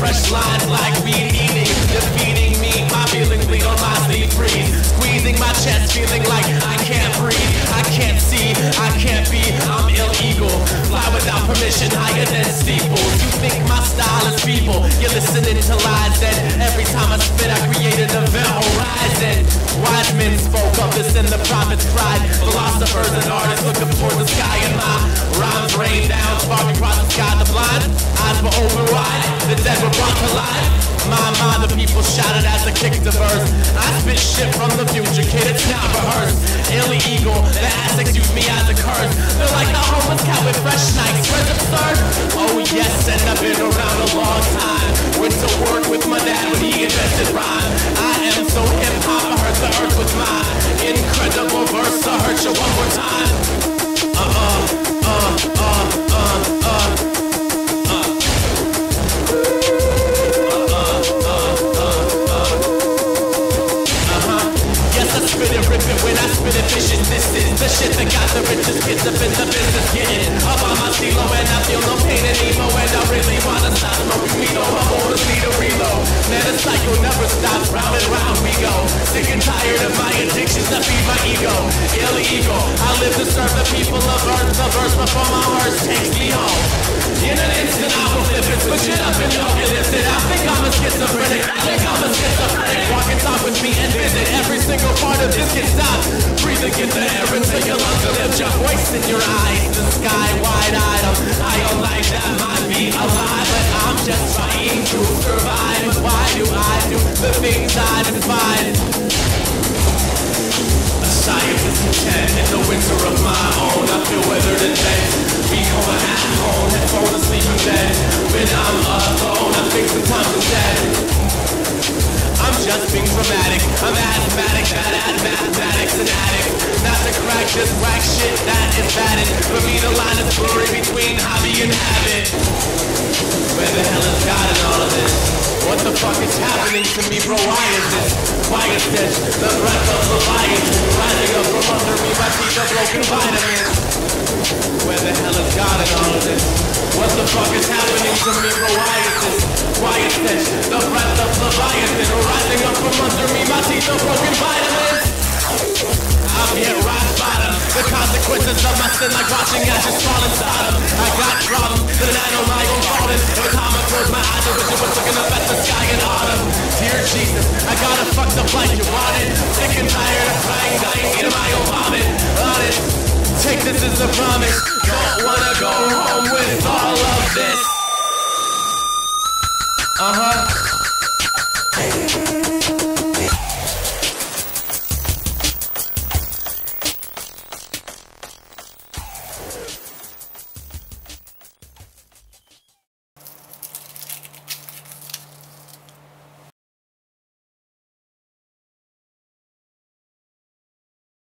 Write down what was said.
fresh lines like weed eating. Defeating me, my feelings bleed on my sleeve freeze. Squeezing my chest, feeling like I can't breathe. I can't see, I can't be, I'm illegal. Fly without permission, higher than steeples. You think my style is feeble, you're listening to lies. And every time I spit, I create an event horizon. Wise men spoke of this and the prophets cried. My mind, the people shouted as I kicked the verse. I spit shit from the future, kid, it's not rehearsed. Illegal, the Aztecs use me as a curse. They're like the homeless cat with fresh nights, friends absurd. Oh yes, and I've been around a long time. Went to work with my dad when he invented rhyme. I am so hip hop, I heard the earth was mine. Shit that got the richest kids up in the business. Getting up on my stilo and I feel no pain anymore. And I really wanna stop smoking weed. Oh, I'm on need a reload. Man, the cycle never stops. Round and round we go. Sick and tired of my addictions that feed my ego. Illegal. I live to serve the people of earth. The verse a schizophrenic. Think I'm a schizophrenic. Walk and talk with me and visit every single part of this can stop. Breathe and get the air into your lungs and lift your voice in your eyes. The sky wide-eyed. I'm high on life that might be a lie, but I'm just trying to survive. Why do I do the things I despise? A scientist intent in the winter of my own. I feel weathered and dead. Be home at home, head falling asleep in bed. When I'm alone, this whack shit that is batted. For me, the line is blurry between hobby and habit. Where the hell is God in all of this? What the fuck is happening to me, bro? Why is this? Why is this? The breath of Leviathan rising up from under me, my teeth are broken vitamins. Where the hell is God in all of this? What the fuck is happening to me, bro? Why is this? Why is this? The breath of Leviathan rising up from under me, my teeth are broken Cause of my sin like watching ashes fall inside them I got problems and I know my own problem Every time I close my eyes I wish I was looking up at the sky in autumn. Dear Jesus, I got a fucked up life you wanted. Sick and tired of crying, dying in my own vomit. Honest, take this as a promise. Don't wanna go home with all of this. Uh-huh.